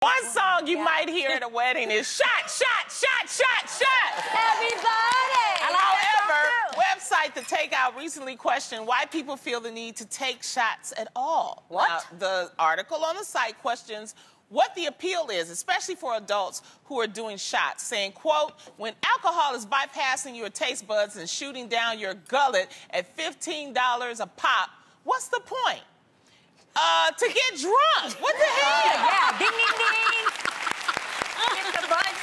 One song you might hear at a wedding is shot, shot, shot, shot, shot. Everybody! And However, website The Takeout recently questioned why people feel the need to take shots at all. What? Now, the article on the site questions what the appeal is, especially for adults who are doing shots, saying, quote, when alcohol is bypassing your taste buds and shooting down your gullet at $15 a pop, what's the point? Uh, to get drunk. What the hell? Yeah, ding, ding, ding.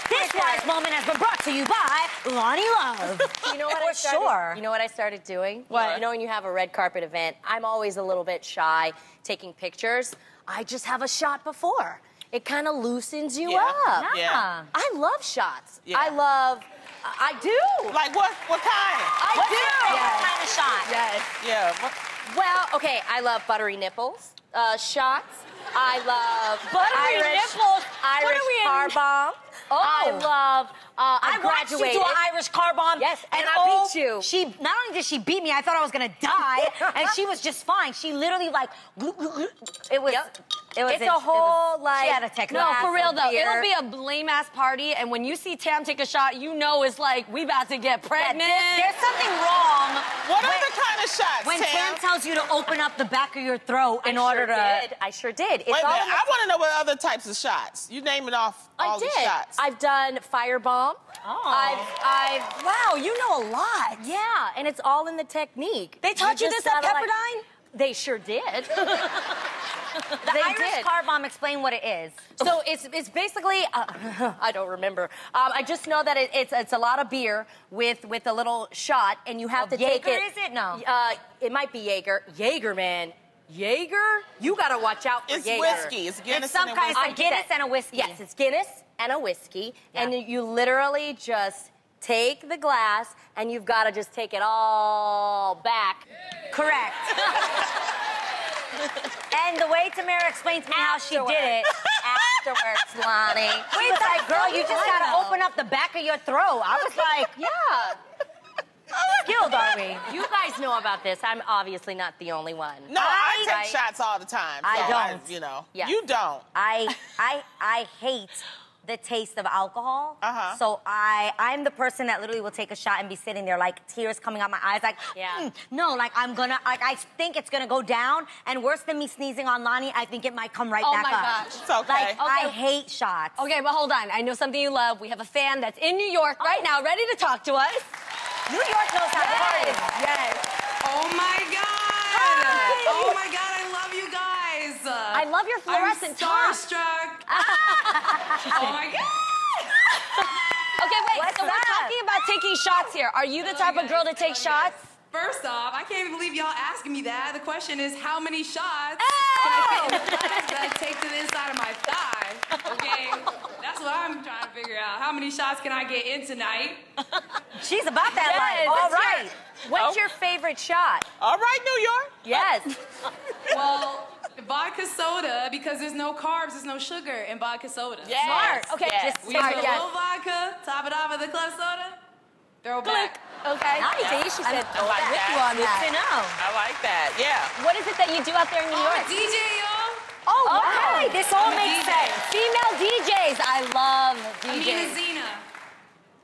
This wise moment has been brought to you by Loni Love. You know what For I started, sure. You know what I started doing? What? You know when you have a red carpet event, I'm always a little bit shy taking pictures. I just have a shot before. It kind of loosens you Yeah. up. Yeah. I love shots. Yeah. I love. I do. Like what? What kind? I What's do. favorite Yes. kind of shot? Yes. Yeah. what- Well, okay. I love buttery nipples. Uh, shots. I love Buttery Irish, nipples? Irish What are we in- car bomb. Oh. I love. Uh, I watched you do an Irish car bomb. Yes, and I oh, beat you. She not only did she beat me, I thought I was gonna die, and she was just fine. She literally like, it was, Yep. It was. It's it a was- whole like. She had a technique. No, for real though. beer. It'll be a lame ass party, and when you see Tam take a shot, you know it's like we about to get pregnant. there- there's something wrong. What when, other kind of shots, When Tam? Tam tells you to open up the back of your throat in I order sure to. Did. I sure did. It's Wait a all minute. I want to know what other types of shots. You name it off I all did. the shots. I've done firebomb. Oh. I've, I've, wow, you know a lot. yeah, and it's all in the technique. They taught you just this at gotta, like- Pepperdine? they sure did. The they Irish did. car bomb. Explain what it is. So it's it's basically uh, I don't remember. Um, I just know that it, it's it's a lot of beer with with a little shot, and you have Of to take Jaeger, it. is it? No. Uh, it might be Jaeger. Jaeger, man. Jaeger. You gotta watch out for it's Jaeger. whiskey. It's Guinness It's some and kind whiskey. of- a Guinness and a whiskey. Yes, it's Guinness and a whiskey, and you literally just take the glass and you've got to just take it all back. Correct. and the way Tamera explained to me how she did it. Afterwards, Loni. She was like, girl, you just gotta open up the back of your throat. I was like, Yeah. skilled are we? You guys know about this. I'm obviously not the only one. No, I, I- take shots all the time. I don't. you know. Yes. You don't. I I I hate the taste of alcohol. Uh-huh. So I I'm the person that literally will take a shot and be sitting there like tears coming out my eyes, like Yeah. "Mm, no, like I'm gonna like I think it's gonna go down. And worse than me sneezing on Loni, I think it might come right Oh back up. Oh my gosh. It's okay. Like I hate shots. Okay, but hold on. I know something you love. We have a fan that's in New York right now, ready to talk to us. New York knows how to party. Yes. Oh my god! Oh my god, I love your fluorescent I'm top. starstruck. oh my god! Okay, wait. What's so we're up? talking about taking shots here. Are you the oh type of girl to take shots? First off, I can't even believe y'all asking me that. The question is, how many shots Oh! can I fit in the that I take to the inside of my thigh? Okay, that's what I'm trying to figure out. How many shots can I get in tonight? She's about that Yes, life. All that's. What's Oh. your favorite shot? All right, New York. Yes. Well, vodka soda because there's no carbs, there's no sugar in vodka soda. Yes. Smart. Okay, yes. just We smart. put a Yes. little vodka, top it off with a club soda, throw back. Okay. See, she said, I like oh, with that. you on Good that. to know. I like that. Yeah. What is it that you do out there in New I'm York? a DJ, y'all. Oh, oh Okay, this all I'm makes sense. Female DJs. I love Amina DJs. Zena.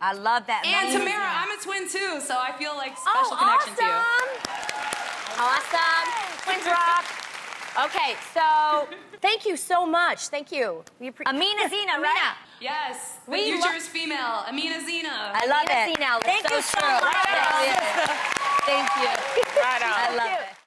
I love that. And Amazing. Tamera, I'm a twin too, so I feel like Oh, special connection to you. Awesome. Awesome. Twins rock. Okay, so thank you so much. Thank you. We appreciate Amina Zena, right? Yes, the We future lo- female. Amina Zena. I love Amina it. Zena, Thank so you so true. much. Thank you. Right on. I love it.